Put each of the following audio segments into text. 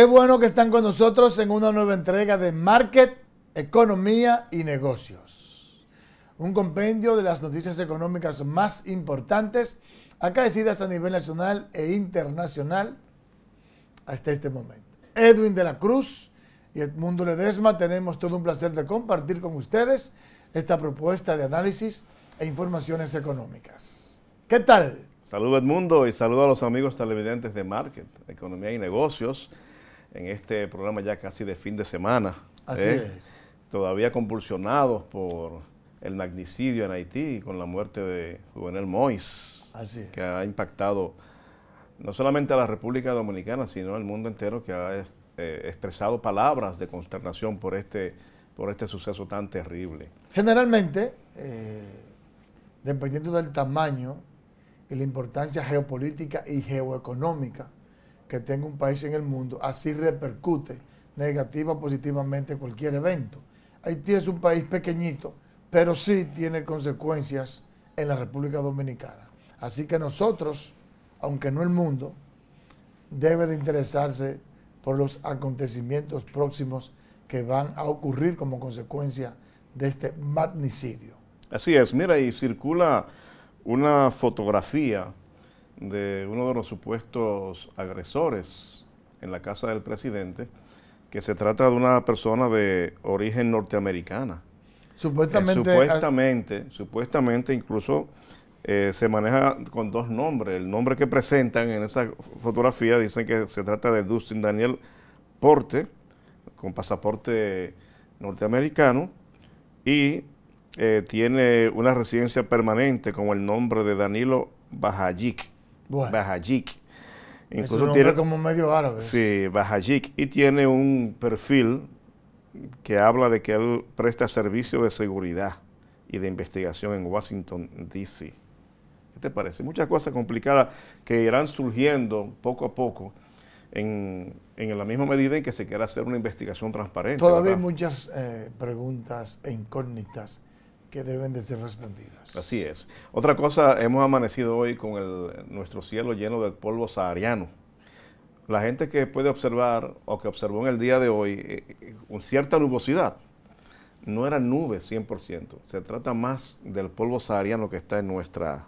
Qué bueno que están con nosotros en una nueva entrega de Market, Economía y Negocios. Un compendio de las noticias económicas más importantes acaecidas a nivel nacional e internacional hasta este momento. Edwin de la Cruz y Edmundo Ledesma tenemos todo un placer de compartir con ustedes esta propuesta de análisis e informaciones económicas. ¿Qué tal? Saludos Edmundo y saludos a los amigos televidentes de Market, Economía y Negocios en este programa ya casi de fin de semana. Así ¿eh? es. Todavía convulsionados por el magnicidio en Haití con la muerte de Juvenel Mois. Así Que ha impactado no solamente a la República Dominicana, sino al mundo entero que ha eh, expresado palabras de consternación por este, por este suceso tan terrible. Generalmente, eh, dependiendo del tamaño y la importancia geopolítica y geoeconómica que tenga un país en el mundo, así repercute negativa o positivamente cualquier evento. Haití es un país pequeñito, pero sí tiene consecuencias en la República Dominicana. Así que nosotros, aunque no el mundo, debe de interesarse por los acontecimientos próximos que van a ocurrir como consecuencia de este magnicidio. Así es, mira, y circula una fotografía de uno de los supuestos agresores en la casa del presidente, que se trata de una persona de origen norteamericana. Supuestamente. Eh, supuestamente, supuestamente incluso eh, se maneja con dos nombres. El nombre que presentan en esa fotografía dicen que se trata de Dustin Daniel Porte, con pasaporte norteamericano, y eh, tiene una residencia permanente con el nombre de Danilo Bajayik. Bajayik. Incluso tiene como medio árabe. Sí, Bajayik. Y tiene un perfil que habla de que él presta servicio de seguridad y de investigación en Washington, D.C. ¿Qué te parece? Muchas cosas complicadas que irán surgiendo poco a poco en, la misma medida en que se quiera hacer una investigación transparente. Todavía hay muchas eh, preguntas e incógnitas que deben de ser respondidas. Así es. Otra cosa, hemos amanecido hoy con el, nuestro cielo lleno de polvo sahariano. La gente que puede observar o que observó en el día de hoy eh, eh, cierta nubosidad, no era nube 100%, se trata más del polvo sahariano que está en nuestra,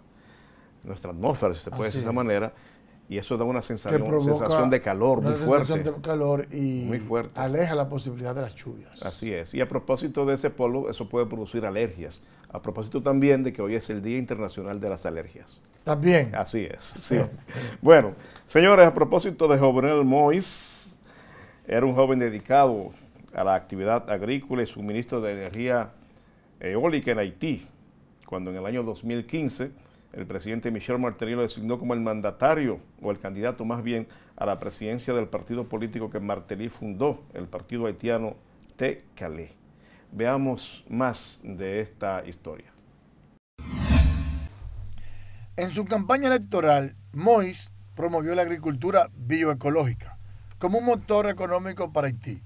nuestra atmósfera, si se puede decir de esa manera, y eso da una sensación, sensación de calor muy fuerte. sensación de calor y muy fuerte. aleja la posibilidad de las lluvias. Así es. Y a propósito de ese polvo, eso puede producir alergias. A propósito también de que hoy es el Día Internacional de las Alergias. También. Así es. Sí. bueno, señores, a propósito de Jovenel Mois, era un joven dedicado a la actividad agrícola y suministro de energía eólica en Haití, cuando en el año 2015 el presidente Michel Martelly lo designó como el mandatario, o el candidato más bien, a la presidencia del partido político que Martelly fundó, el partido haitiano T-Calais. Veamos más de esta historia. En su campaña electoral, Mois promovió la agricultura bioecológica como un motor económico para Haití,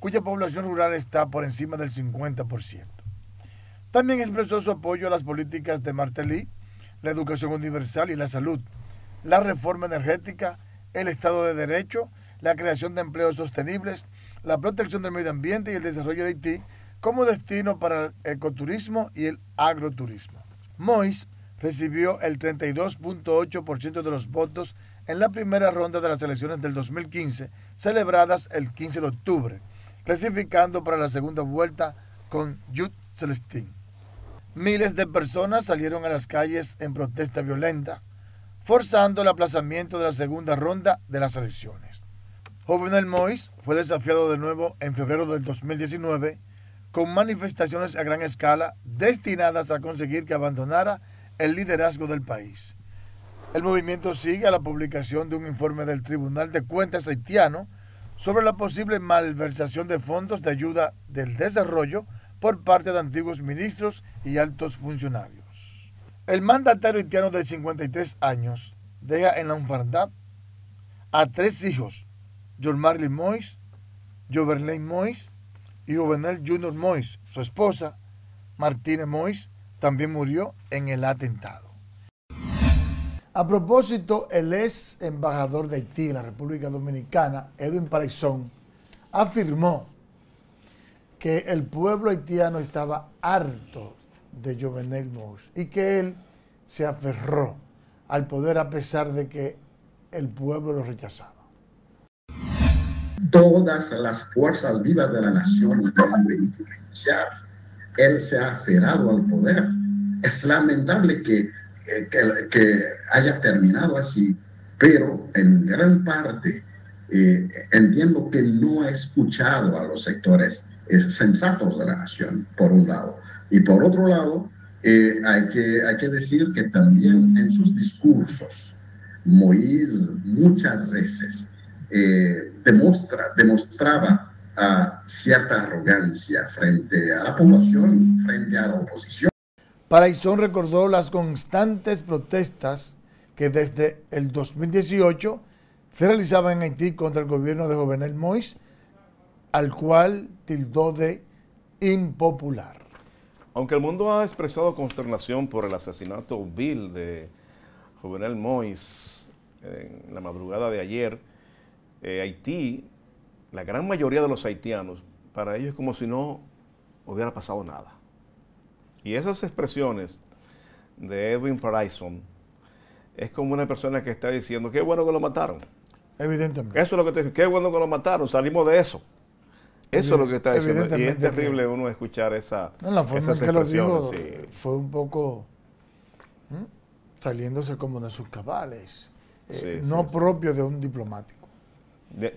cuya población rural está por encima del 50%. También expresó su apoyo a las políticas de Martelly la educación universal y la salud, la reforma energética, el Estado de Derecho, la creación de empleos sostenibles, la protección del medio ambiente y el desarrollo de Haití como destino para el ecoturismo y el agroturismo. Mois recibió el 32.8% de los votos en la primera ronda de las elecciones del 2015, celebradas el 15 de octubre, clasificando para la segunda vuelta con Jude Celestin. Miles de personas salieron a las calles en protesta violenta, forzando el aplazamiento de la segunda ronda de las elecciones. Jovenel Mois fue desafiado de nuevo en febrero del 2019 con manifestaciones a gran escala destinadas a conseguir que abandonara el liderazgo del país. El movimiento sigue a la publicación de un informe del Tribunal de Cuentas haitiano sobre la posible malversación de fondos de ayuda del desarrollo por parte de antiguos ministros y altos funcionarios. El mandatario haitiano de 53 años deja en la orfandad a tres hijos, John Marley Mois, Joverlain Mois y Juvenel Junior Mois. Su esposa, Martínez Mois, también murió en el atentado. A propósito, el ex embajador de Haití en la República Dominicana, Edwin Paraizón, afirmó que el pueblo haitiano estaba harto de Jovenel Moïse y que él se aferró al poder a pesar de que el pueblo lo rechazaba. Todas las fuerzas vivas de la nación deben renunciar. Él se ha aferrado al poder. Es lamentable que eh, que, haya terminado así, pero en gran parte eh, entiendo que no ha escuchado a los sectores sensatos de la nación, por un lado. Y por otro lado, eh, hay, que, hay que decir que también en sus discursos, Moïse muchas veces demostra, demostraba cierta arrogancia frente a la población, frente a la oposición. Paraizón recordó las constantes protestas que desde el 2018 se realizaban en Haití contra el gobierno de Jovenel Moïse, al cual tildó de impopular. Aunque el mundo ha expresado consternación por el asesinato vil de Jovenel Moïse en la madrugada de ayer, eh, Haití, la gran mayoría de los haitianos, para ellos es como si no hubiera pasado nada. Y esas expresiones de Edwin Paraison es como una persona que está diciendo, qué bueno que lo mataron. Evidentemente. Eso es lo que te dice, qué bueno que lo mataron, salimos de eso. Eso es lo que está diciendo. Y es terrible uno escuchar esa. No, la forma en que lo dijo fue un poco saliéndose como de sus cabales. Eh, no propio de un diplomático.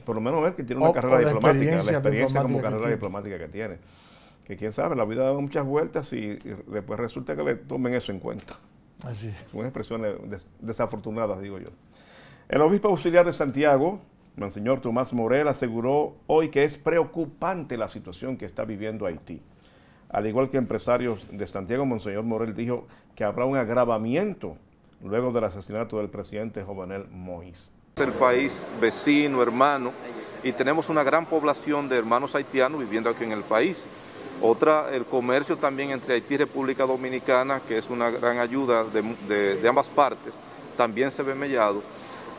por lo menos ver que tiene una carrera diplomática, la experiencia como carrera diplomática que tiene que quién sabe, la vida da muchas vueltas y, después resulta que le tomen eso en cuenta. Así. Son expresiones desafortunadas, digo yo. El obispo auxiliar de Santiago, Monseñor Tomás Morel, aseguró hoy que es preocupante la situación que está viviendo Haití. Al igual que empresarios de Santiago, Monseñor Morel dijo que habrá un agravamiento luego del asesinato del presidente Jovenel Moïse. El país vecino, hermano, y tenemos una gran población de hermanos haitianos viviendo aquí en el país. Otra, el comercio también entre Haití y República Dominicana, que es una gran ayuda de, ambas partes, también se ve mellado.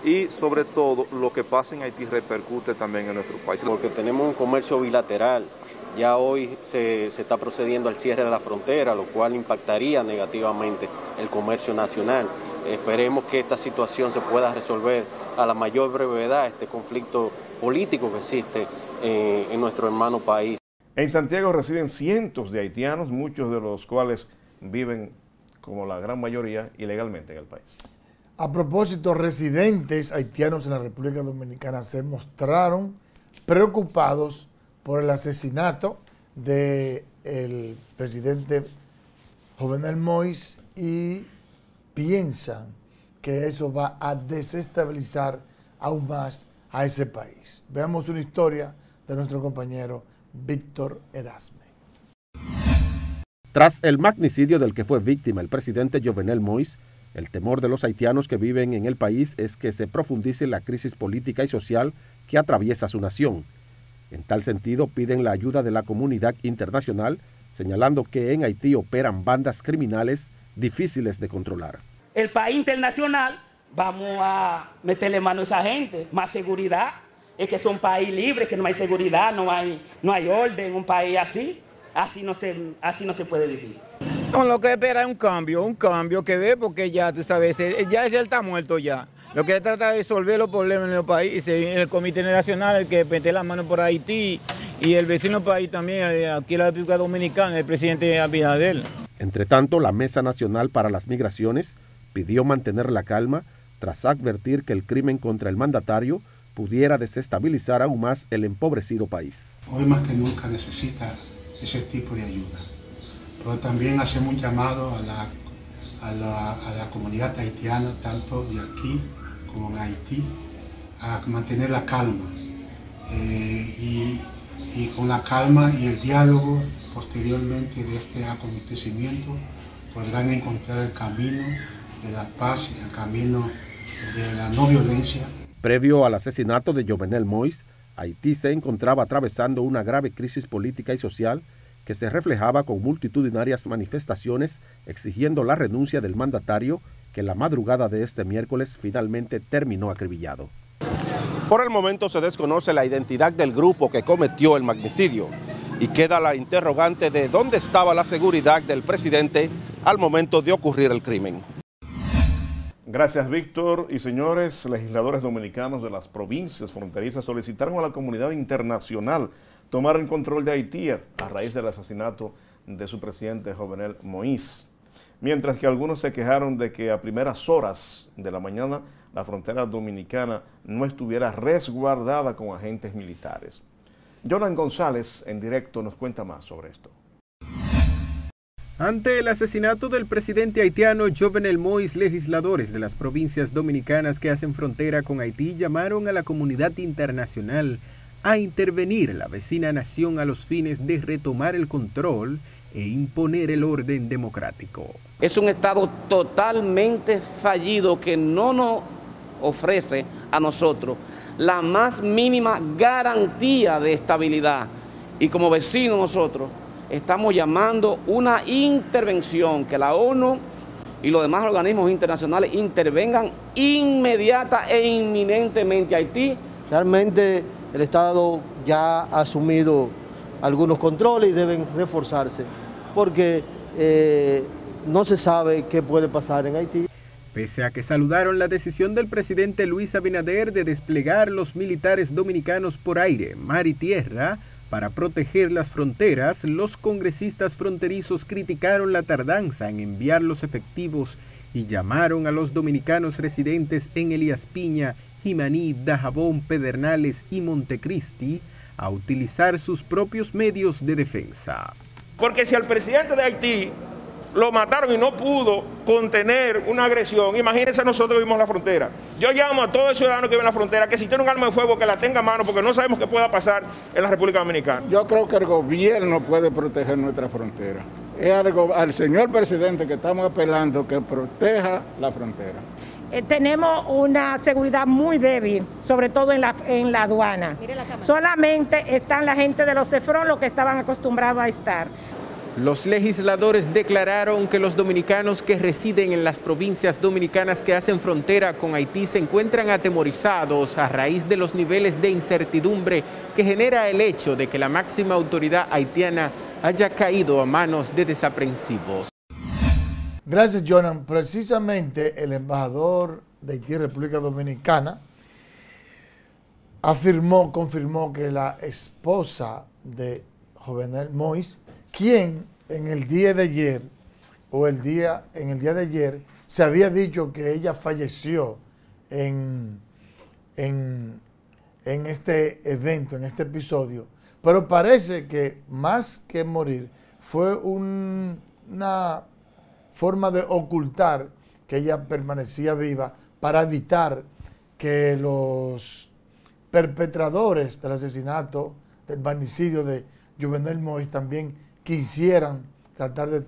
Y sobre todo, lo que pasa en Haití repercute también en nuestro país. Porque tenemos un comercio bilateral. Ya hoy se, se está procediendo al cierre de la frontera, lo cual impactaría negativamente el comercio nacional. Esperemos que esta situación se pueda resolver a la mayor brevedad, este conflicto político que existe eh, en nuestro hermano país. En Santiago residen cientos de haitianos, muchos de los cuales viven, como la gran mayoría, ilegalmente en el país. A propósito, residentes haitianos en la República Dominicana se mostraron preocupados por el asesinato del presidente Jovenel Mois y piensan que eso va a desestabilizar aún más a ese país. Veamos una historia de nuestro compañero Víctor Erasme. Tras el magnicidio del que fue víctima el presidente Jovenel Moïse, el temor de los haitianos que viven en el país es que se profundice la crisis política y social que atraviesa su nación. En tal sentido, piden la ayuda de la comunidad internacional, señalando que en Haití operan bandas criminales difíciles de controlar. El país internacional, vamos a meterle mano a esa gente, más seguridad, es que es un país libre, que no hay seguridad, no hay, no hay orden, un país así, así no se, así no se puede vivir. No, lo que espera es un cambio, un cambio que ve porque ya, tú sabes, ya él está muerto ya. Lo que trata de resolver los problemas en el país, el Comité Nacional, el que mete la mano por Haití y el vecino país también, eh, aquí en la República Dominicana, el presidente Abinader. Entre tanto, la Mesa Nacional para las Migraciones pidió mantener la calma tras advertir que el crimen contra el mandatario pudiera desestabilizar aún más el empobrecido país. Hoy más que nunca necesita ese tipo de ayuda. Pero también hacemos un llamado a la, a la, comunidad haitiana, tanto de aquí como en Haití, a mantener la calma. Eh, y, y con la calma y el diálogo posteriormente de este acontecimiento podrán encontrar el camino de la paz, el camino de la no violencia Previo al asesinato de Jovenel Moïse, Haití se encontraba atravesando una grave crisis política y social que se reflejaba con multitudinarias manifestaciones exigiendo la renuncia del mandatario que la madrugada de este miércoles finalmente terminó acribillado. Por el momento se desconoce la identidad del grupo que cometió el magnicidio y queda la interrogante de dónde estaba la seguridad del presidente al momento de ocurrir el crimen. Gracias, Víctor. Y señores, legisladores dominicanos de las provincias fronterizas solicitaron a la comunidad internacional tomar el control de Haití a raíz del asesinato de su presidente Jovenel Moïse. Mientras que algunos se quejaron de que a primeras horas de la mañana la frontera dominicana no estuviera resguardada con agentes militares. Jonan González en directo nos cuenta más sobre esto. Ante el asesinato del presidente haitiano Jovenel Moïse, legisladores de las provincias dominicanas que hacen frontera con Haití llamaron a la comunidad internacional a intervenir la vecina nación a los fines de retomar el control e imponer el orden democrático. Es un Estado totalmente fallido que no nos ofrece a nosotros la más mínima garantía de estabilidad. Y como vecinos nosotros estamos llamando una intervención, que la ONU y los demás organismos internacionales intervengan inmediata e inminentemente a Haití. Realmente el Estado ya ha asumido algunos controles y deben reforzarse, porque eh, no se sabe qué puede pasar en Haití. Pese a que saludaron la decisión del presidente Luis Abinader de desplegar los militares dominicanos por aire, mar y tierra, para proteger las fronteras, los congresistas fronterizos criticaron la tardanza en enviar los efectivos y llamaron a los dominicanos residentes en Elías Piña, Jimaní, Dajabón, Pedernales y Montecristi a utilizar sus propios medios de defensa. Porque si al presidente de Haití lo mataron y no pudo contener una agresión. Imagínense nosotros vivimos en la frontera. Yo llamo a todo el ciudadano que vive en la frontera que si tiene un arma de fuego que la tenga a mano porque no sabemos qué pueda pasar en la República Dominicana. Yo creo que el gobierno puede proteger nuestra frontera. Es algo, al señor presidente que estamos apelando que proteja la frontera. Eh, tenemos una seguridad muy débil, sobre todo en la, en la aduana. Solamente están la gente de los CEFRON los que estaban acostumbrados a estar. Los legisladores declararon que los dominicanos que residen en las provincias dominicanas que hacen frontera con Haití se encuentran atemorizados a raíz de los niveles de incertidumbre que genera el hecho de que la máxima autoridad haitiana haya caído a manos de desaprensivos. Gracias, Jonan. Precisamente el embajador de Haití, República Dominicana, afirmó, confirmó que la esposa de Jovenel Mois quien en el día de ayer o el día en el día de ayer se había dicho que ella falleció en, en, este evento, en este episodio, pero parece que más que morir fue una forma de ocultar que ella permanecía viva para evitar que los perpetradores del asesinato, del magnicidio de Juvenel Moïse también quisieran tratar de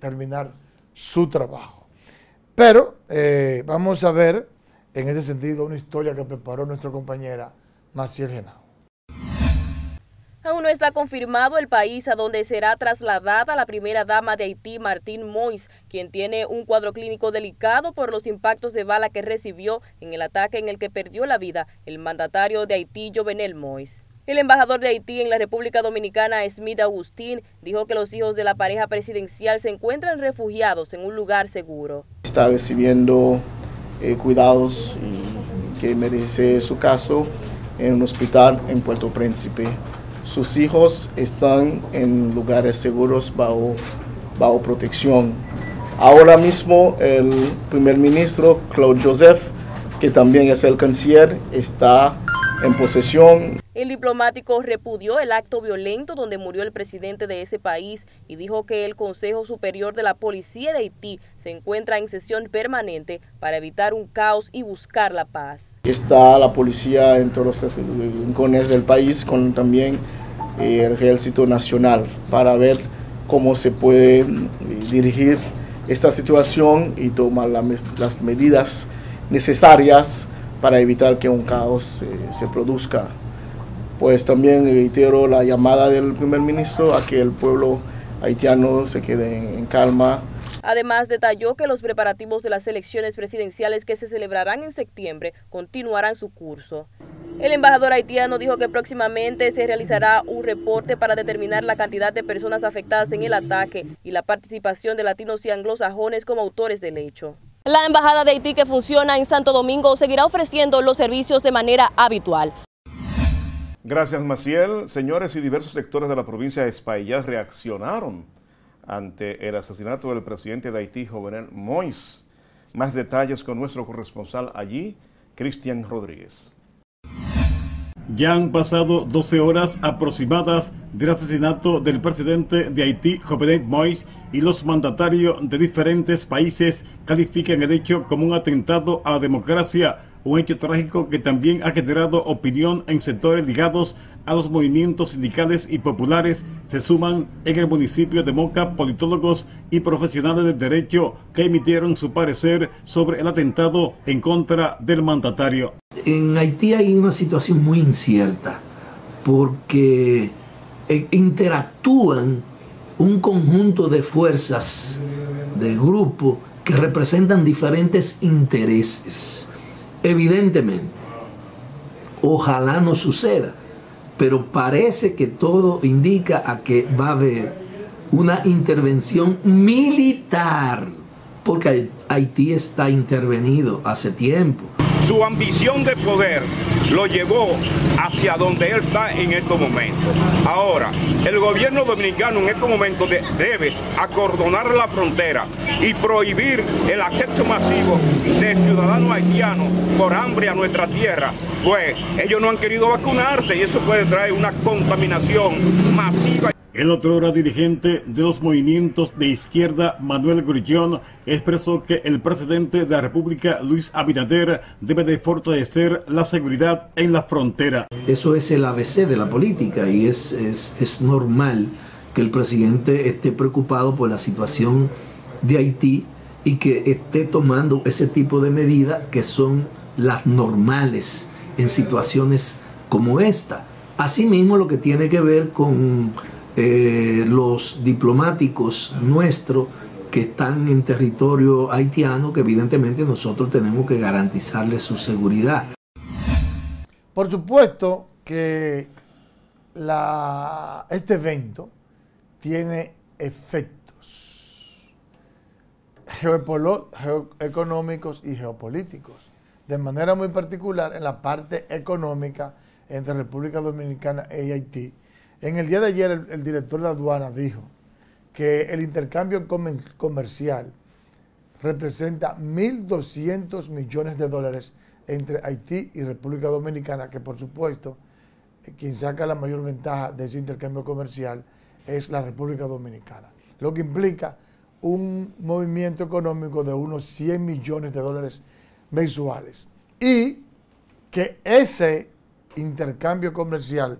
terminar su trabajo. Pero eh, vamos a ver en ese sentido una historia que preparó nuestra compañera Maciel Genao. Aún no está confirmado el país a donde será trasladada la primera dama de Haití, Martín Mois, quien tiene un cuadro clínico delicado por los impactos de bala que recibió en el ataque en el que perdió la vida el mandatario de Haití, Jovenel Mois. El embajador de Haití en la República Dominicana, Smith Agustín, dijo que los hijos de la pareja presidencial se encuentran refugiados en un lugar seguro. Está recibiendo eh, cuidados que merece su caso en un hospital en Puerto Príncipe. Sus hijos están en lugares seguros bajo, bajo protección. Ahora mismo el primer ministro Claude Joseph, que también es el canciller, está en posesión. El diplomático repudió el acto violento donde murió el presidente de ese país y dijo que el Consejo Superior de la Policía de Haití se encuentra en sesión permanente para evitar un caos y buscar la paz. Está la policía en todos los rincones del país con también eh, el Ejército Nacional para ver cómo se puede eh, dirigir esta situación y tomar las medidas necesarias para evitar que un caos eh, se produzca. Pues también reitero la llamada del primer ministro a que el pueblo haitiano se quede en calma Además, detalló que los preparativos de las elecciones presidenciales que se celebrarán en septiembre continuarán su curso. El embajador haitiano dijo que próximamente se realizará un reporte para determinar la cantidad de personas afectadas en el ataque y la participación de latinos y anglosajones como autores del hecho. La Embajada de Haití que funciona en Santo Domingo seguirá ofreciendo los servicios de manera habitual. Gracias, Maciel. Señores y diversos sectores de la provincia de Espaillat reaccionaron ante el asesinato del presidente de Haití, Jovenel Mois. Más detalles con nuestro corresponsal allí, Cristian Rodríguez. Ya han pasado 12 horas aproximadas del asesinato del presidente de Haití, Jovenel Mois, y los mandatarios de diferentes países califican el hecho como un atentado a la democracia un hecho trágico que también ha generado opinión en sectores ligados a los movimientos sindicales y populares. Se suman en el municipio de Moca politólogos y profesionales del derecho que emitieron su parecer sobre el atentado en contra del mandatario. En Haití hay una situación muy incierta porque eh, interactúan un conjunto de fuerzas, de grupos que representan diferentes intereses Evidentemente, ojalá no suceda, pero parece que todo indica a que va a haber una intervención militar, porque Haití está intervenido hace tiempo. Su ambición de poder lo llevó hacia donde él está en estos momentos. Ahora, el gobierno dominicano en estos momentos debe acordonar la frontera y prohibir el acceso masivo de ciudadanos haitianos por hambre a nuestra tierra, pues ellos no han querido vacunarse y eso puede traer una contaminación masiva. El otro hora dirigente de los movimientos de izquierda, Manuel Grillón, expresó que el presidente de la República, Luis Abinader, debe de fortalecer la seguridad en la frontera. Eso es el ABC de la política y es, es, es normal que el presidente esté preocupado por la situación de Haití y que esté tomando ese tipo de medidas que son las normales en situaciones como esta. Asimismo, lo que tiene que ver con eh, los diplomáticos nuestros que están en territorio haitiano, que evidentemente nosotros tenemos que garantizarles su seguridad. Por supuesto que este evento tiene efectos geoeconómicos y geopolíticos, de manera muy particular en la parte económica entre República Dominicana y Haití, en el día de ayer el, director de aduana dijo que el intercambio comercial representa 1.200 millones de dólares entre Haití y República Dominicana, que por supuesto eh, quien saca la mayor ventaja de ese intercambio comercial es la República Dominicana, lo que implica un movimiento económico de unos 100 millones de dólares mensuales. Y que ese intercambio comercial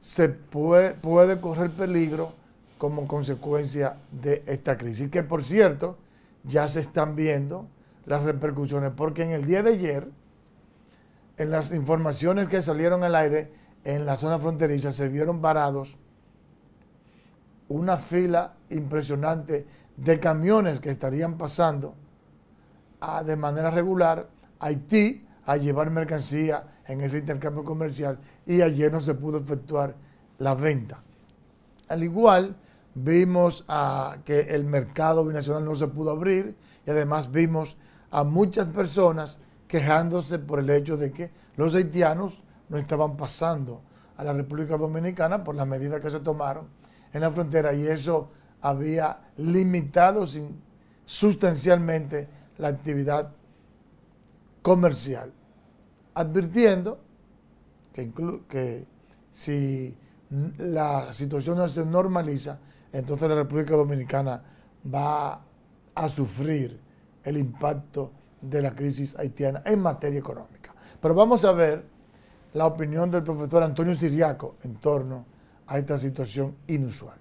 se puede, puede correr peligro como consecuencia de esta crisis. Que por cierto, ya se están viendo las repercusiones, porque en el día de ayer, en las informaciones que salieron al aire en la zona fronteriza, se vieron varados una fila impresionante de camiones que estarían pasando a, de manera regular Haití a llevar mercancía en ese intercambio comercial y ayer no se pudo efectuar la venta. Al igual, vimos a que el mercado binacional no se pudo abrir y además vimos a muchas personas quejándose por el hecho de que los haitianos no estaban pasando a la República Dominicana por las medidas que se tomaron en la frontera y eso había limitado sustancialmente la actividad comercial advirtiendo que, si la situación no se normaliza, entonces la República Dominicana va a sufrir el impacto de la crisis haitiana en materia económica. Pero vamos a ver la opinión del profesor Antonio Siriaco en torno a esta situación inusual.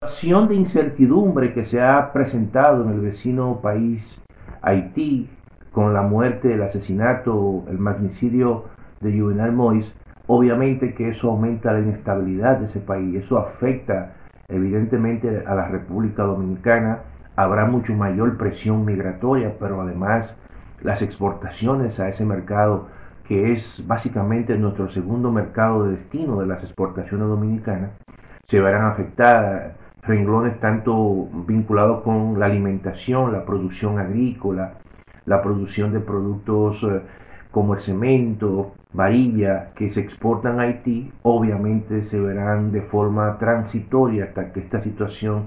La situación de incertidumbre que se ha presentado en el vecino país Haití con la muerte, el asesinato, el magnicidio de Juvenal Mois, obviamente que eso aumenta la inestabilidad de ese país, eso afecta evidentemente a la República Dominicana habrá mucho mayor presión migratoria, pero además las exportaciones a ese mercado, que es básicamente nuestro segundo mercado de destino de las exportaciones dominicanas, se verán afectadas. Renglones tanto vinculados con la alimentación, la producción agrícola, la producción de productos eh, como el cemento, varilla, que se exportan a Haití, obviamente se verán de forma transitoria hasta que esta situación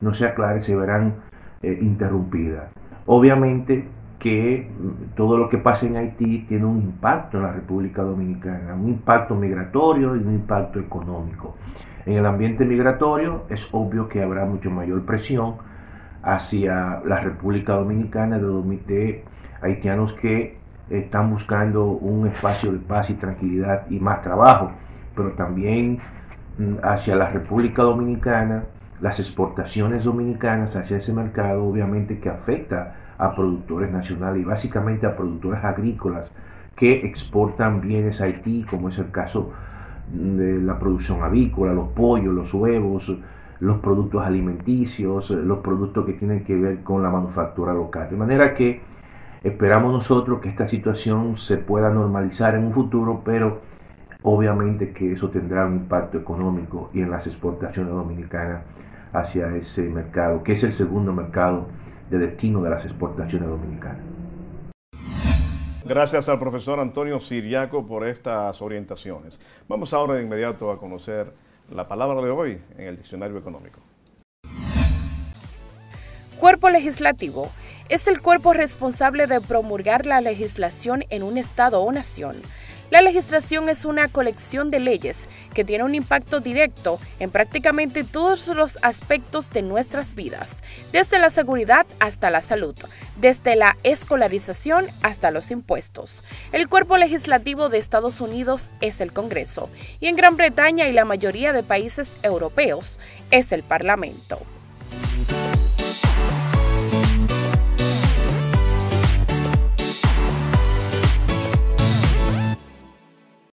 no se aclare, se verán eh, interrumpidas. Obviamente que mm, todo lo que pasa en Haití tiene un impacto en la República Dominicana, un impacto migratorio y un impacto económico. En el ambiente migratorio es obvio que habrá mucho mayor presión hacia la República Dominicana de, de haitianos que están buscando un espacio de paz y tranquilidad y más trabajo, pero también mm, hacia la República Dominicana, las exportaciones dominicanas hacia ese mercado obviamente que afecta a productores nacionales y básicamente a productores agrícolas que exportan bienes a Haití, como es el caso de la producción avícola, los pollos, los huevos, los productos alimenticios, los productos que tienen que ver con la manufactura local. De manera que esperamos nosotros que esta situación se pueda normalizar en un futuro, pero obviamente que eso tendrá un impacto económico y en las exportaciones dominicanas hacia ese mercado, que es el segundo mercado de destino de las exportaciones dominicanas. Gracias al profesor Antonio Siriaco por estas orientaciones. Vamos ahora de inmediato a conocer la palabra de hoy en el diccionario económico. Cuerpo legislativo es el cuerpo responsable de promulgar la legislación en un estado o nación la legislación es una colección de leyes que tiene un impacto directo en prácticamente todos los aspectos de nuestras vidas, desde la seguridad hasta la salud, desde la escolarización hasta los impuestos. El cuerpo legislativo de Estados Unidos es el Congreso y en Gran Bretaña y la mayoría de países europeos es el Parlamento.